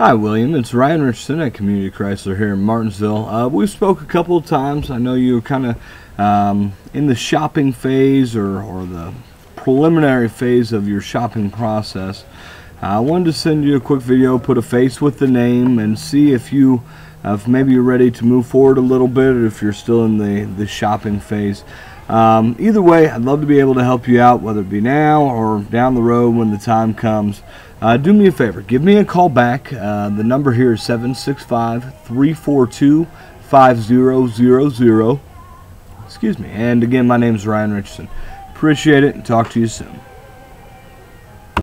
Hi, William. It's Ryan Richardson at Community Chrysler here in Martinsville. Uh, we've spoke a couple of times. I know you were kind of um, in the shopping phase or, or the preliminary phase of your shopping process. I wanted to send you a quick video, put a face with the name, and see if you, if maybe you're ready to move forward a little bit, or if you're still in the the shopping phase. Um, either way, I'd love to be able to help you out, whether it be now or down the road when the time comes. Uh, do me a favor, give me a call back. Uh, the number here is 765 342 5000. Excuse me. And again, my name is Ryan Richardson. Appreciate it and talk to you soon.